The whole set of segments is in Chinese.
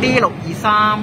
D 六二三。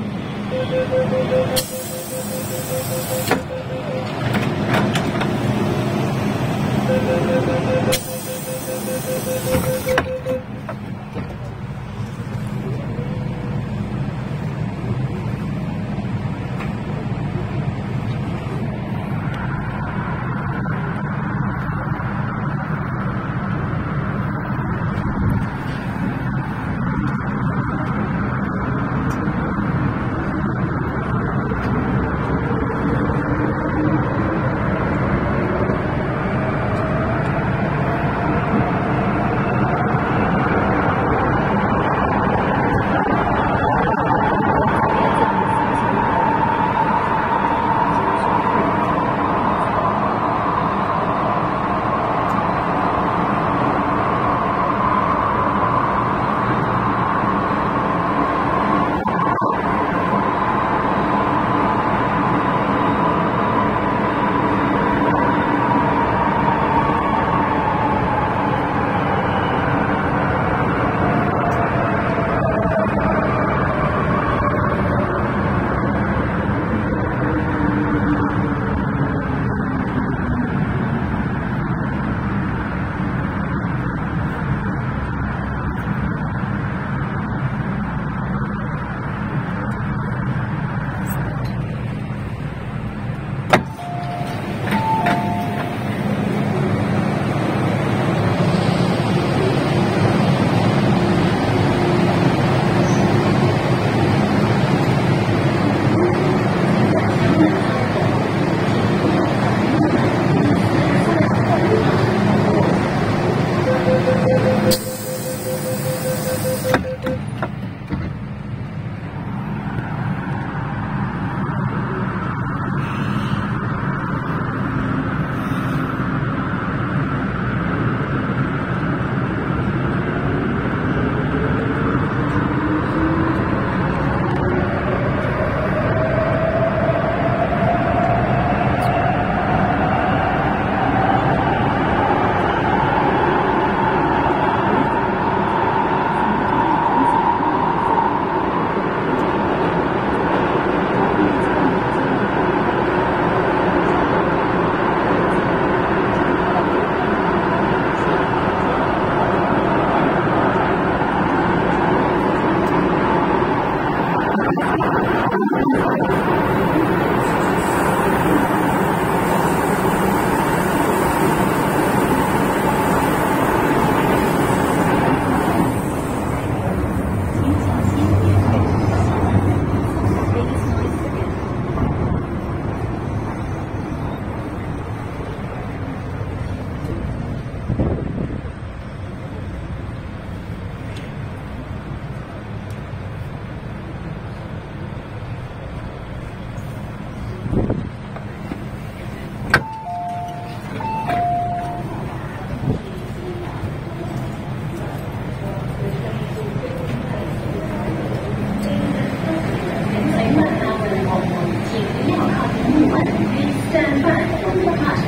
现在饭还给我们，怕是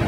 不。